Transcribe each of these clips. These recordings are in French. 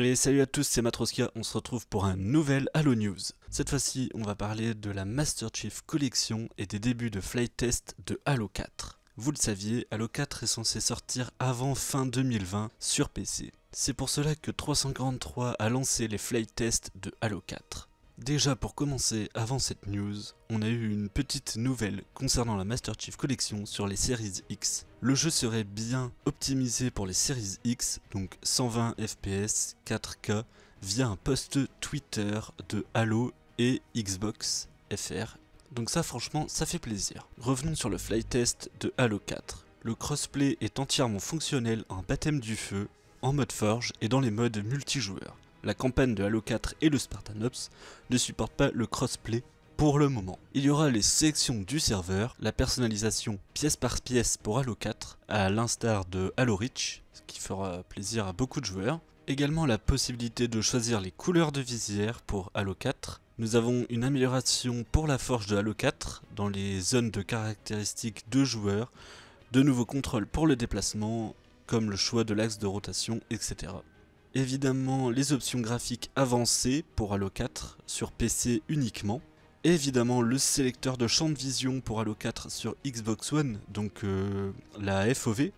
Et salut à tous, c'est Matroskia, on se retrouve pour un nouvel Halo News. Cette fois-ci, on va parler de la Master Chief Collection et des débuts de flight test de Halo 4. Vous le saviez, Halo 4 est censé sortir avant fin 2020 sur PC. C'est pour cela que 343 a lancé les flight tests de Halo 4. Déjà pour commencer, avant cette news, on a eu une petite nouvelle concernant la Master Chief Collection sur les séries X. Le jeu serait bien optimisé pour les séries X, donc 120 fps, 4K, via un post Twitter de Halo et Xbox FR. Donc ça franchement, ça fait plaisir. Revenons sur le flight test de Halo 4. Le crossplay est entièrement fonctionnel en baptême du feu, en mode forge et dans les modes multijoueurs la campagne de Halo 4 et le Spartanops ne supportent pas le crossplay pour le moment. Il y aura les sélections du serveur, la personnalisation pièce par pièce pour Halo 4, à l'instar de Halo Reach, ce qui fera plaisir à beaucoup de joueurs. Également la possibilité de choisir les couleurs de visière pour Halo 4. Nous avons une amélioration pour la forge de Halo 4 dans les zones de caractéristiques de joueurs, de nouveaux contrôles pour le déplacement, comme le choix de l'axe de rotation, etc évidemment les options graphiques avancées pour Halo 4 sur PC uniquement, évidemment le sélecteur de champ de vision pour Halo 4 sur Xbox One, donc euh, la FOV.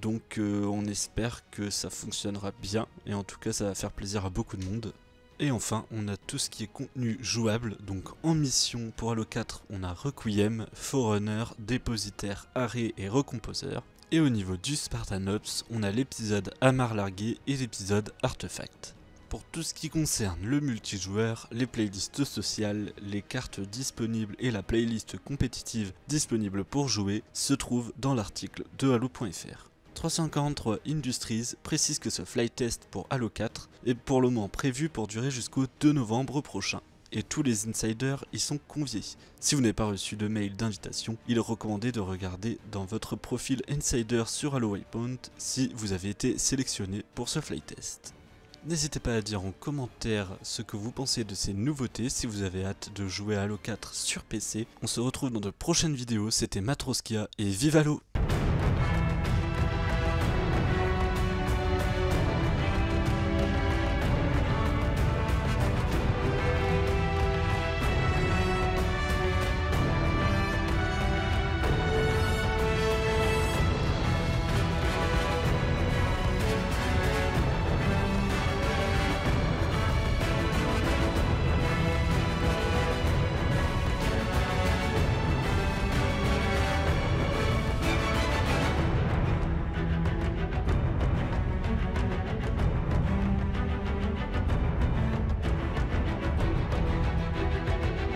Donc euh, on espère que ça fonctionnera bien et en tout cas ça va faire plaisir à beaucoup de monde. Et enfin, on a tout ce qui est contenu jouable. Donc en mission pour Halo 4, on a Requiem, Forerunner, Dépositaire, Arrêt et Recomposeur. Et au niveau du Spartanops, on a l'épisode Amar largué et l'épisode Artefact. Pour tout ce qui concerne le multijoueur, les playlists sociales, les cartes disponibles et la playlist compétitive disponible pour jouer se trouvent dans l'article de Halo.fr. 343 Industries précise que ce flight test pour Halo 4 est pour le moment prévu pour durer jusqu'au 2 novembre prochain et tous les insiders y sont conviés. Si vous n'avez pas reçu de mail d'invitation, il est recommandé de regarder dans votre profil insider sur Halo Waypoint si vous avez été sélectionné pour ce flight test. N'hésitez pas à dire en commentaire ce que vous pensez de ces nouveautés si vous avez hâte de jouer à Halo 4 sur PC. On se retrouve dans de prochaines vidéos, c'était Matroskia et vive Halo